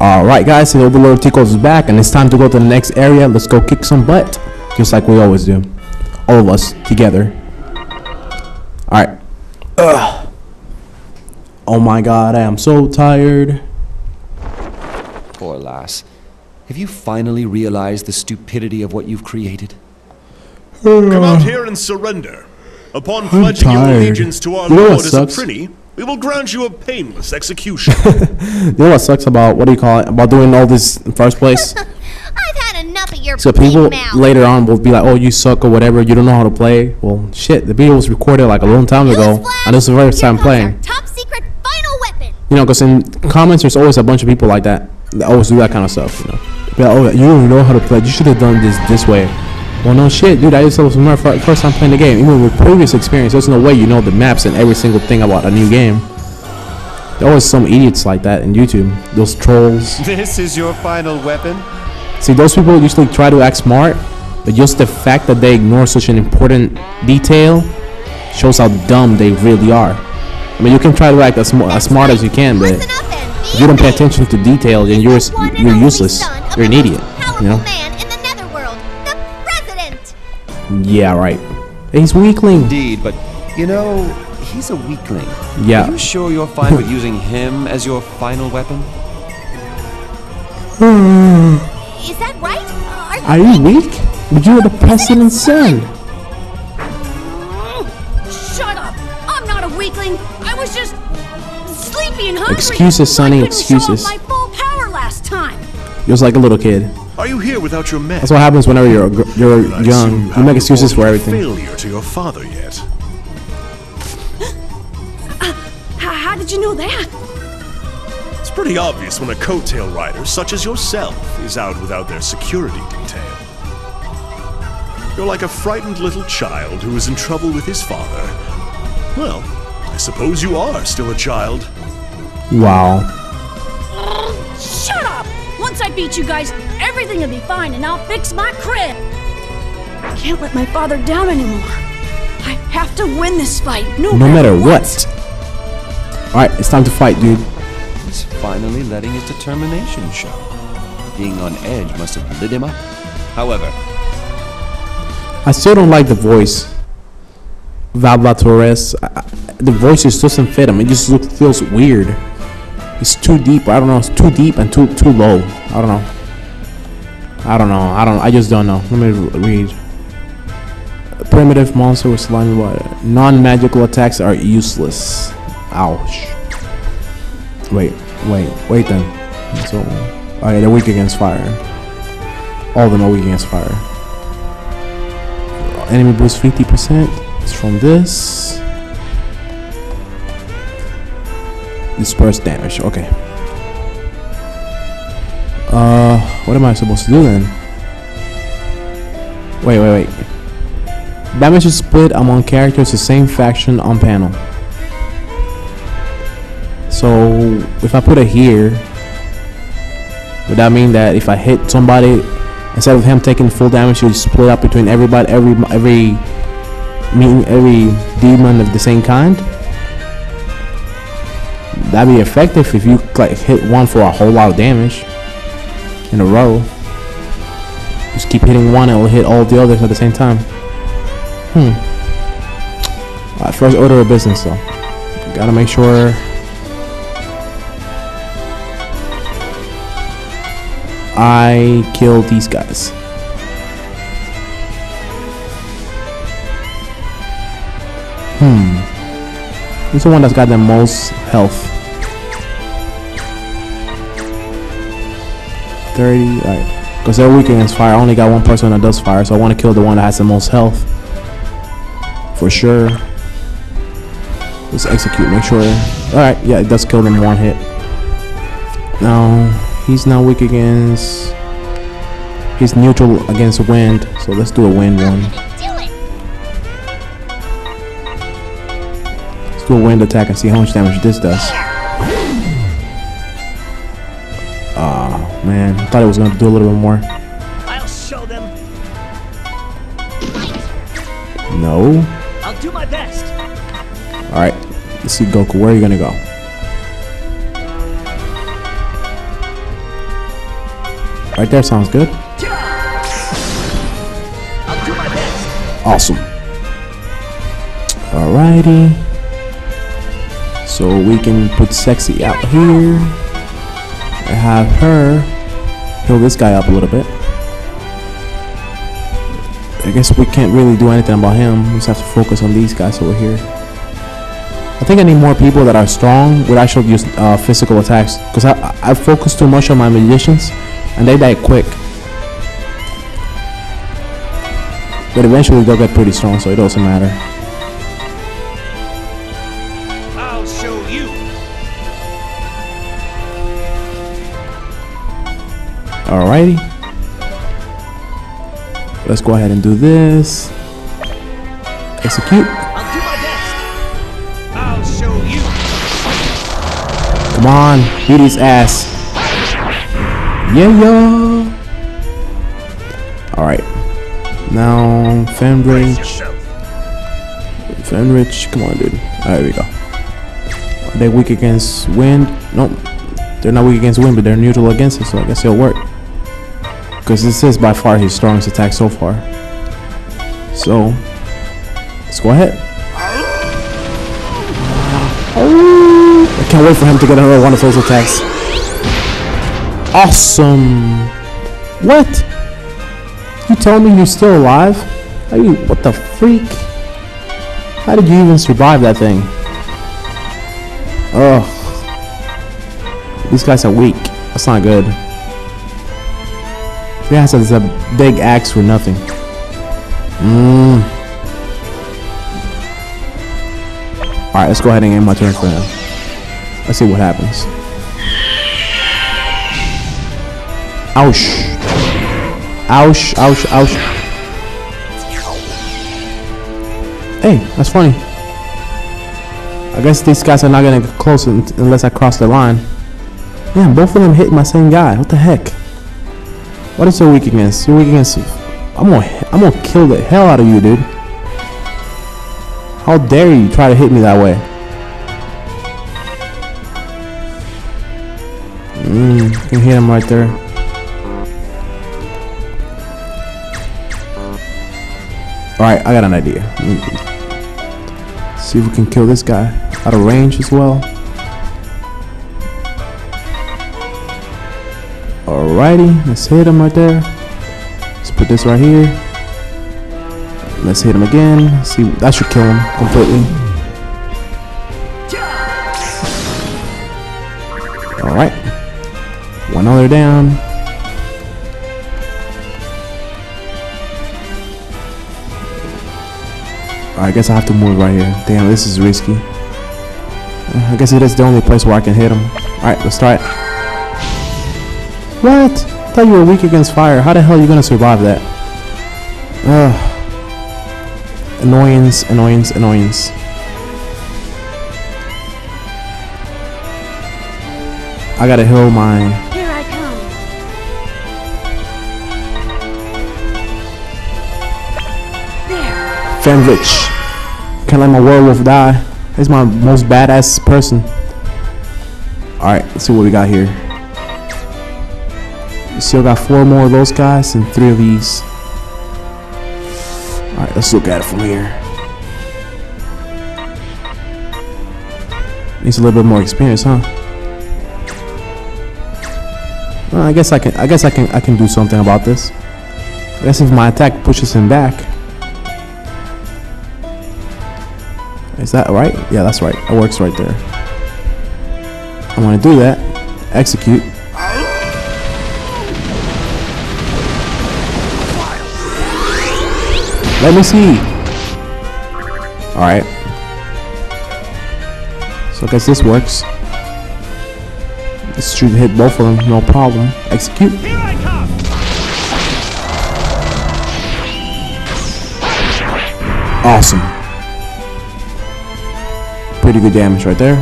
Alright guys, so Overlord Ticos is back and it's time to go to the next area. Let's go kick some butt. Just like we always do. All of us together. Alright. Ugh. Oh my god, I am so tired. Poor lass. Have you finally realized the stupidity of what you've created? Come out here and surrender. Upon pledging your allegiance to our You know Lord as a sucks? Prinny, we will grant you a painless execution. You know what sucks about what do you call it? About doing all this in first place? I've had enough of your So people mouth. later on will be like, "Oh, you suck" or whatever. You don't know how to play. Well, shit. The video was recorded like a long time ago, Newsflash, and this is the first here time playing. top secret final weapon. You know, because in comments there's always a bunch of people like that that always do that kind of stuff. You know, Be like, oh, you don't even know how to play. You should have done this this way. Well, no shit, dude. I just was my first time playing the game. Even with previous experience, there's no way you know the maps and every single thing about a new game. There always some idiots like that in YouTube. Those trolls. This is your final weapon? See, those people usually try to act smart, but just the fact that they ignore such an important detail shows how dumb they really are. I mean, you can try to act as, sm- as smart as you can, but Listen up and be if you don't pay attention to detail, then you're and you're useless. You're an idiot. You know? Yeah, right. He's weakling. Indeed, but you know, he's a weakling. Yeah. Are you sure you're fine with using him as your final weapon? Is that right? Uh, Are you weak? But you're the president's son. Shut up! I'm not a weakling. I was just sleepy and hungry. Excuses, Sonny, I couldn't show excuses. off my full power last time. Just like a little kid. Are you here without your men? That's what happens whenever you're you're I young. assume You make excuses for everything. Failure to your father yet. Uh, H- how did you know that? It's pretty obvious when a coattail rider such as yourself is out without their security detail. You're like a frightened little child who is in trouble with his father. Well, I suppose you are still a child. Wow. Shut up! Once I beat you guys, everything will be fine and I'll fix my crib. I can't let my father down anymore. I have to win this fight, no, No matter what. Alright, it's time to fight, dude. He's finally letting his determination show. Being on edge must have lit him up. However, I still don't like the voice. Valvatorez. I- I- The voice just doesn't fit him. It just look, feels weird. It's too deep. I don't know. It's too deep and too too low. I don't know. I don't know. I don't. I just don't know. Let me read. Primitive monster with slime water. Non-magical attacks are useless. Ouch. Wait, wait, wait then. So, okay, they're weak against fire. All of them are weak against fire. Enemy boost 50%. It's from this. Disperse damage. Okay. What am I supposed to do then? Wait, wait, wait. Damage is split among characters the same faction on panel. So if I put it here, would that mean that if I hit somebody, instead of him taking full damage, you split up between everybody, every every mean every demon of the same kind? That'd be effective if you like hit one for a whole lot of damage in a row. Just keep hitting one, and it'll hit all the others at the same time. Hmm. Alright, first order of business though. Gotta make sure. I kill these guys. Hmm. Who's the one that's got the most health? 30, alright. Because they're weak against fire. I only got one person that does fire, so I want to kill the one that has the most health. For sure. Let's execute, make sure. Alright, yeah, it does kill them one hit. No, he's not weak against. He's neutral against wind, so let's do a wind one. Let's do a wind attack and see how much damage this does. Man, I thought it was gonna do a little bit more. I'll show them. No. I'll do my best. All right, let's see Goku. Where are you gonna go? Right there sounds good. I'll do my best. Awesome. Alrighty. So we can put sexy out here. Have her heal this guy up a little bit. I guess we can't really do anything about him. We just have to focus on these guys over here. I think I need more people that are strong with actual use uh, physical attacks because I I focus too much on my magicians and they die quick. But eventually they'll get pretty strong, so it doesn't matter. Alrighty. Let's go ahead and do this. Execute. I'll do my best. I'll show you. Come on, beat his ass. Yeah, yo. Alright. Now, yourself. Fenrich, come on, dude. There we go. Are they weak against wind? Nope. They're not weak against wind, but they're neutral against it, so I guess it'll work. Because this is by far his strongest attack so far. So, let's go ahead. I can't wait for him to get another one of those attacks. Awesome. What? You told me you're still alive? Are you, what the freak? How did you even survive that thing? Ugh. These guys are weak. That's not good. He has a, a big axe for nothing. Mmm. Alright, let's go ahead and end my turn for him. Let's see what happens. Ouch. Ouch, ouch, ouch. Hey, that's funny. I guess these guys are not gonna get close unless I cross the line. Man, both of them hit my same guy. What the heck? What is your weak against? You're weak against. I'm gonna, I'm gonna kill the hell out of you, dude. How dare you try to hit me that way? Mmm, can hit him right there. Alright, I got an idea. Mm. See if we can kill this guy out of range as well. Alrighty, let's hit him right there. Let's put this right here. Let's hit him again. See, that should kill him completely. Alright. One other down. I guess I have to move right here. Damn, this is risky. I guess it is the only place where I can hit him. Alright, let's try it. What? I thought you were weak against fire. How the hell are you gonna survive that? Ugh. Annoyance, annoyance, annoyance. I gotta heal my Here I come. There. Fenrich. Can't let my werewolf die. He's my most badass person. Alright, let's see what we got here. We still got four more of those guys and three of these. Alright, let's look at it from here. Needs a little bit more experience, huh? Well, I guess I can I guess I can I can do something about this. I guess if my attack pushes him back. Is that right? Yeah, that's right. It works right there. I'm gonna do that. Execute. Let me see. Alright. So I guess this works. This should hit both of them, no problem. Execute. Awesome. Pretty good damage right there.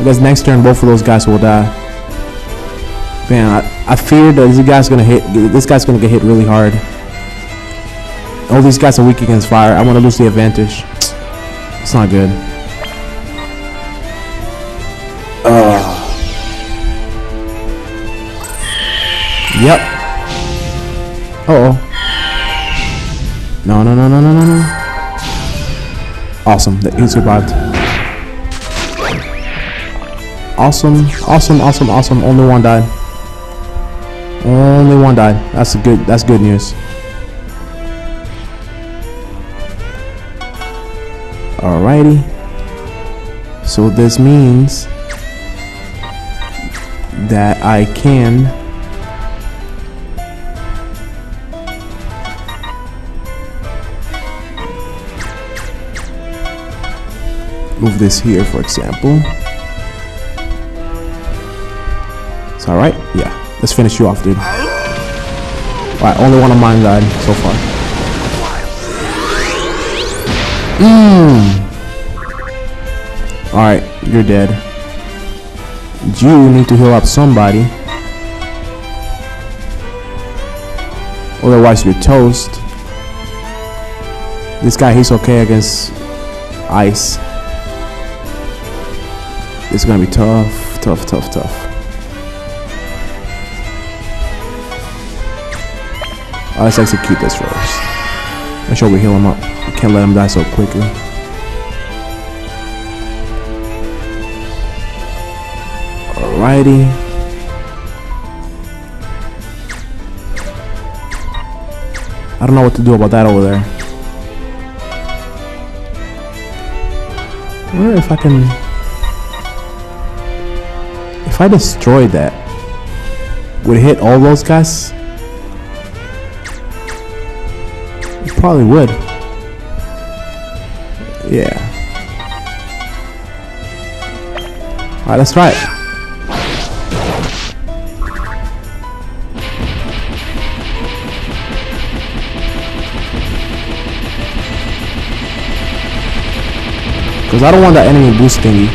I guess next turn both of those guys will die. Man, I, I fear that this guy's gonna hit. This guy's gonna get hit really hard. All these guys are weak against fire. I want to lose the advantage. It's not good. Ugh. Yep. Uh oh. No, no, no, no, no, no, no. Awesome. He survived. Awesome, awesome, awesome, awesome. Only one died. Only one died. That's a good. That's good news. Alrighty. So this means that I can move this here for example. It's all right yeah. Let's finish you off dude. All right only one of mine died so far Mmm. all right you're dead you need to heal up somebody otherwise you're toast this guy he's okay against ice it's gonna be tough, tough, tough, tough. Let's execute this first. Make sure we heal him up. Can't let him die so quickly. Alrighty. I don't know what to do about that over there. I wonder if I can if I destroy that, would it hit all those guys? It probably would. Yeah. Alright, let's try it. Because I don't want that enemy boost thingy.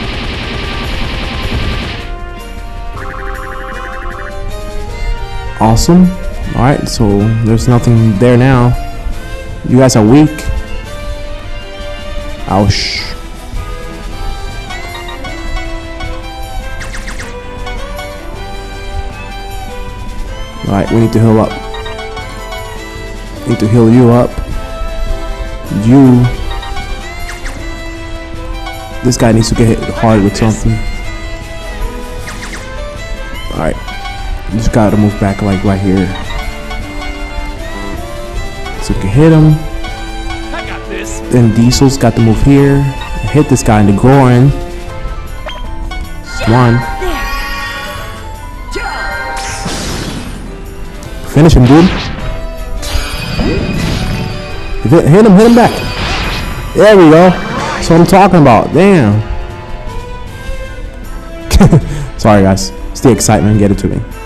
Awesome. Alright, so there's nothing there now. You guys are weak. Ouch. Alright, we need to heal up. Need to heal you up. You. This guy needs to get hit hard with something. Alright. Just gotta move back like right here. So you can hit him. I got this. Then Diesel's got to move here. Hit this guy in the groin. One. Finish him, dude. Hit him, hit him back. There we go. That's what I'm talking about. Damn. Sorry, guys. It's the excitement. Get it to me.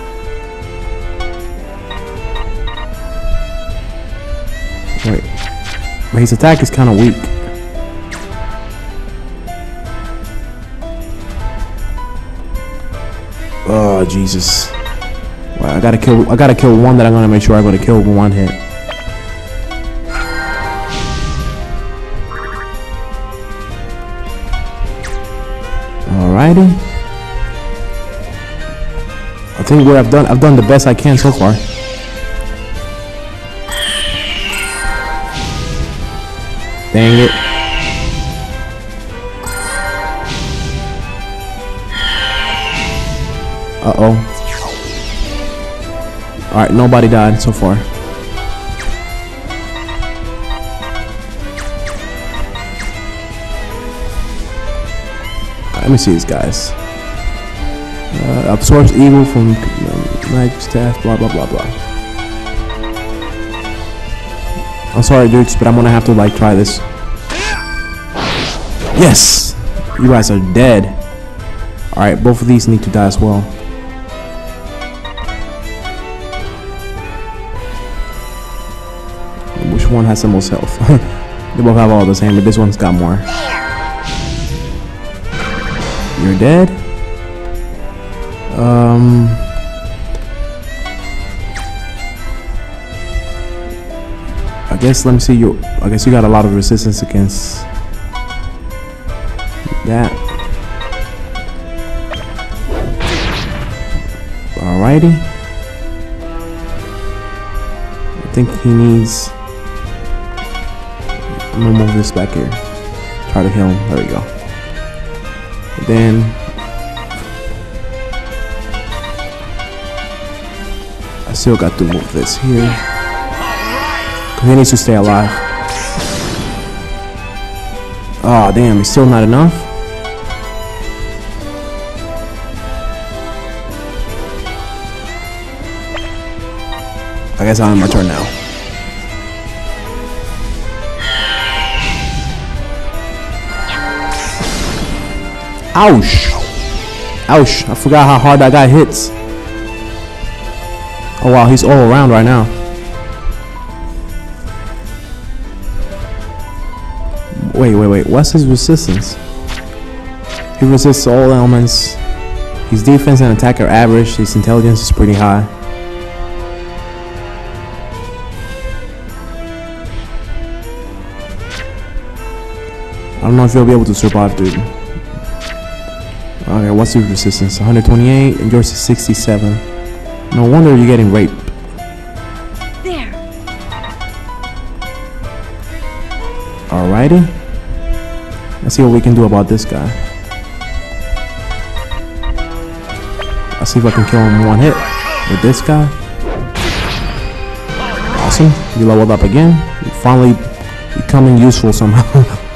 But his attack is kind of weak. Oh Jesus! Well, I gotta kill. I gotta kill one that I'm gonna make sure I'm gonna kill with one hit. Alrighty. I think what I've done, I've done the best I can so far. Dang it. Uh-oh. Alright, nobody died so far. Let me see these guys. Uh, absorbs evil from um, magic staff, blah blah blah blah. I'm sorry, dudes, but I'm gonna have to like try this. Yes, you guys are dead. All right, both of these need to die as well. Which one has the most health? they both have all the same, but this one's got more. You're dead. Um. Guess let me see you. I guess you got a lot of resistance against that. Alrighty. I think he needs. I'm gonna move this back here. Try to heal him. There we go. then I still got to move this here. He needs to stay alive. Oh damn, it's still not enough. I guess I'm on my turn now. Ouch! Ouch! I forgot how hard that guy hits. Oh wow, he's all around right now. Wait, wait, wait. What's his resistance? He resists all elements. His defense and attack are average. His intelligence is pretty high. I don't know if you'll be able to survive, dude. Okay, what's your resistance? 128, and yours is 67. No wonder you're getting raped. There. Alrighty. Let's see what we can do about this guy. Let's see if I can kill him in one hit with this guy. Awesome. You leveled up again. You finally becoming useful somehow.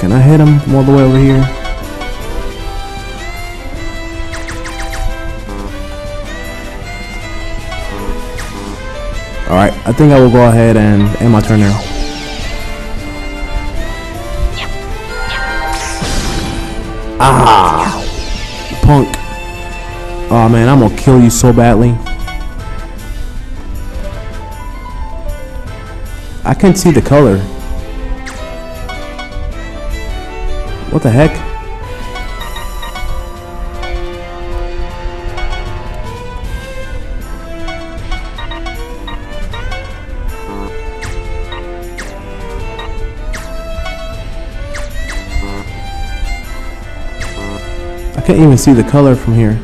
can I hit him all the way over here? Alright, I think I will go ahead and end my turn now. Ah! Punk. Oh man, I'm gonna kill you so badly. I can't see the color. What the heck? I can't even see the color from here.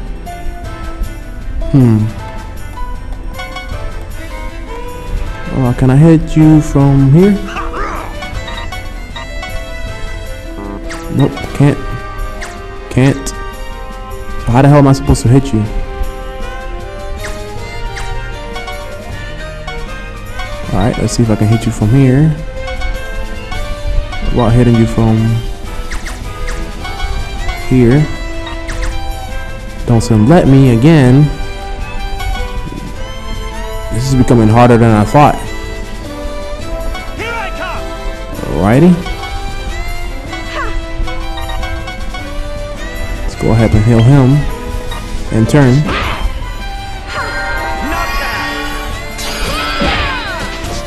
Hmm. Oh, can I hit you from here? Can't. Can't. So how the hell am I supposed to hit you? Alright, let's see if I can hit you from here. While hitting you from here? Don't let me again. This is becoming harder than I thought. Here I come! Alrighty. Go ahead and heal him. And turn.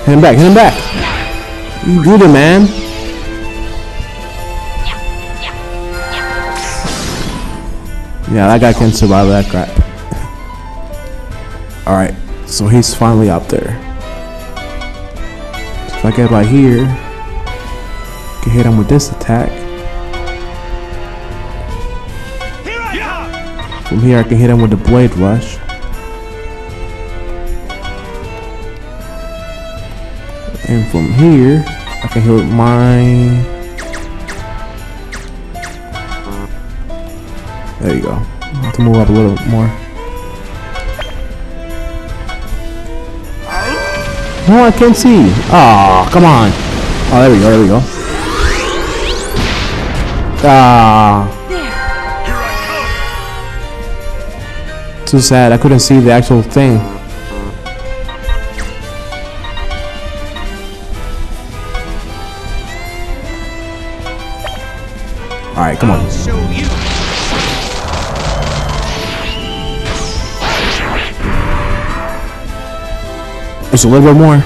Hit him back, hit him back. You do it, man. Yeah, that guy can survive that crap. Alright, so he's finally up there. If I get right here, can hit him with this attack. From here, I can hit him with the Blade Rush. And from here, I can hit my. There you go. I have to move up a little more. No, I can't see. Oh, come on. Oh, there we go. There we go. Ah. Too sad. I couldn't see the actual thing. Alright, come on. I'll show you! Just a little bit more.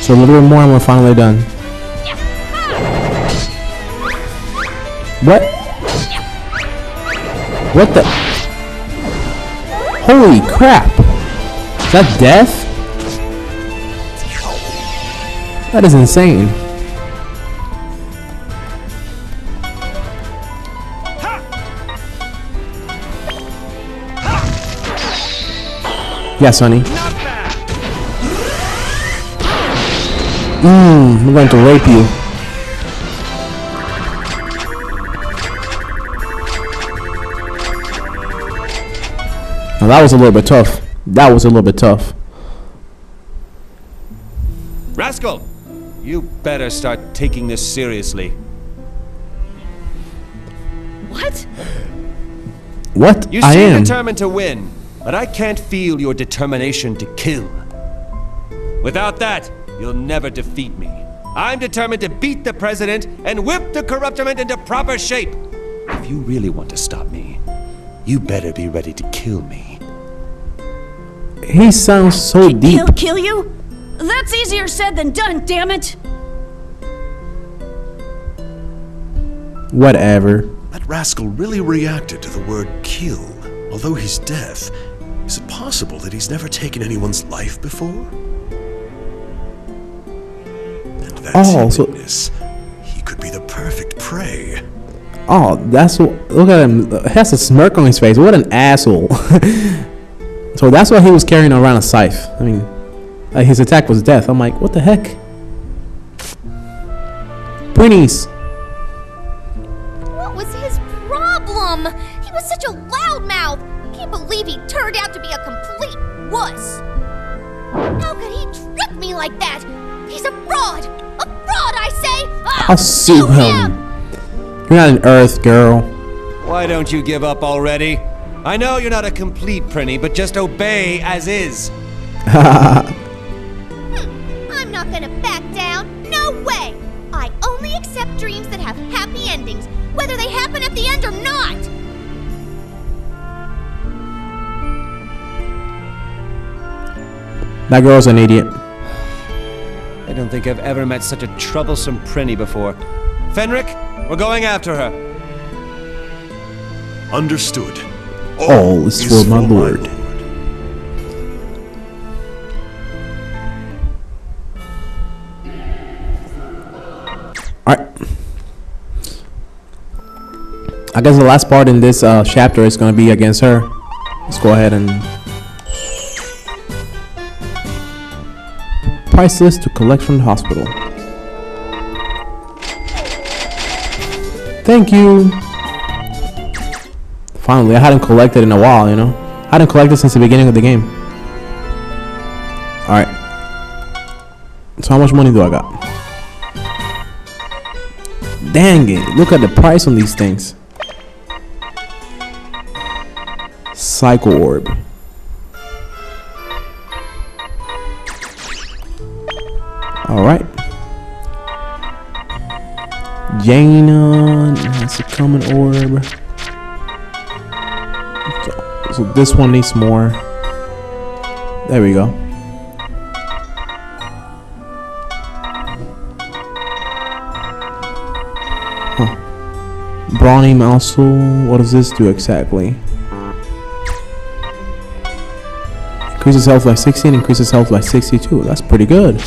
So a little bit more and we're finally done. What? What the? Holy crap! Is that death? That is insane. Yeah, Sonny. Not bad. Mm, I'm going to rape you. Now that was a little bit tough. That was a little bit tough. Rascal! You better start taking this seriously. What? What? You I seem am. determined to win, but I can't feel your determination to kill. Without that, you'll never defeat me. I'm determined to beat the president and whip the corrupternment into proper shape. If you really want to stop me, you better be ready to kill me. He sounds so deep. Kill, kill you? That's easier said than done, damn it! Whatever. That rascal really reacted to the word kill. Although he's deaf, is it possible that he's never taken anyone's life before? And that's Oh, oh, so- he could be the perfect prey. Oh, that's what. Look at him. He has a smirk on his face. What an asshole. so that's why he was carrying around a scythe. I mean, like his attack was death. I'm like, what the heck? Prinnies. What was his problem? He was such a loudmouth. I Can't believe he turned out to be a complete wuss. How could he trick me like that? He's a fraud. A fraud, I say. Ah, I'll sue him. You're not an Earth girl. Why don't you give up already? I know you're not a complete Prinny, but just obey as is. I'm not gonna back down. No way. I only accept dreams that have happy endings, whether they happen at the end or not. That girl's an idiot. I don't think I've ever met such a troublesome Prinny before. Fenrich, we're going after her. Understood. All is for my lord. Alright. I guess the last part in this uh, chapter is gonna be against her. Let's go ahead and price list to collect from the hospital. Thank you. Finally, I hadn't collected in a while, you know. I hadn't collected since the beginning of the game. Alright. So how much money do I got? Dang it. Look at the price on these things. Cycle orb. Alright. Jaina has a common orb. So, this one needs more. There we go. Huh. Brawny Mousel. What does this do exactly? Increases health by 16, increases health by 62. That's pretty good.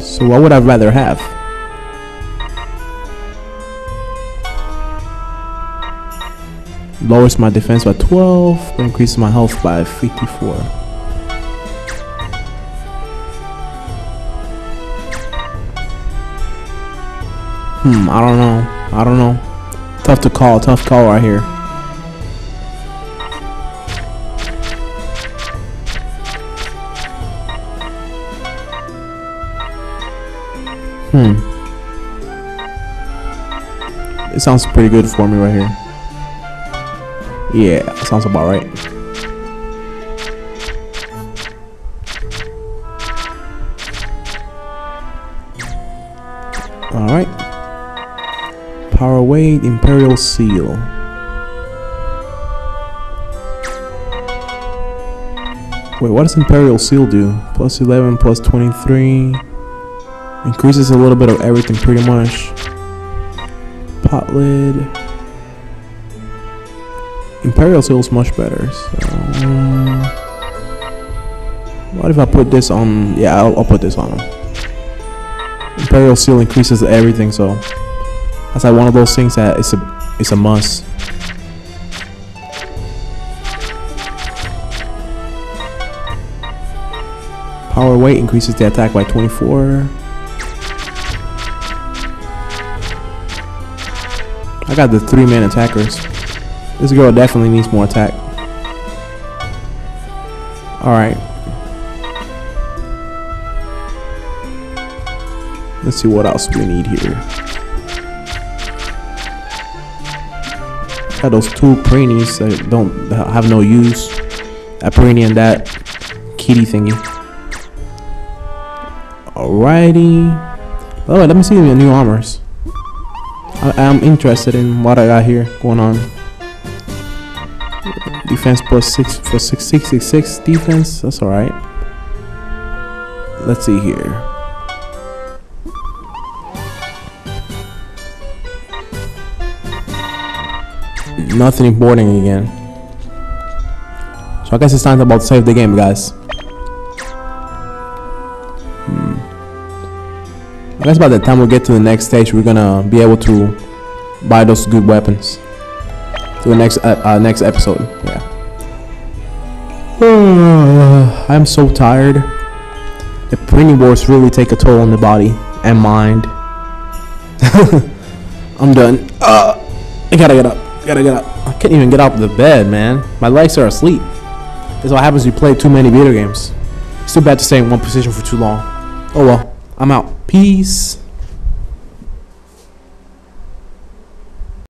So what would I rather have? Lowers my defense by 12, but increases my health by 54. Hmm, I don't know. I don't know. Tough to call, tough call right here. Hmm. It sounds pretty good for me right here. Yeah, sounds about right. Alright. Power Weight Imperial Seal. Wait, what does Imperial Seal do? Plus 11, plus 23. Increases a little bit of everything pretty much. Pot lid. Imperial Seal is much better. So, um, what if I put this on? Yeah, I'll, I'll put this on him. Imperial Seal increases everything, so that's like one of those things that it's a it's a must. Power weight increases the attack by 24. I got the three man attackers. This girl definitely needs more attack. Alright. Let's see what else we need here. Got those two Prinnies that don't have no use. That Prinny and that kitty thingy. Alrighty. Oh, let me see the new armors. I am interested in what I got here going on. Defense plus six for six six six six defense. That's all right. Let's see here. Nothing important again. So I guess it's time to about to save the game, guys. Hmm. I guess by the time we get to the next stage, we're gonna be able to buy those good weapons. To the next uh, uh, next episode, yeah. I'm so tired. The Prinny wars really take a toll on the body and mind. I'm done. Uh, I gotta get up. Gotta get up. I can't even get out of the bed, man. My legs are asleep. That's what happens when you play too many video games. It's too bad to stay in one position for too long. Oh well. I'm out. Peace.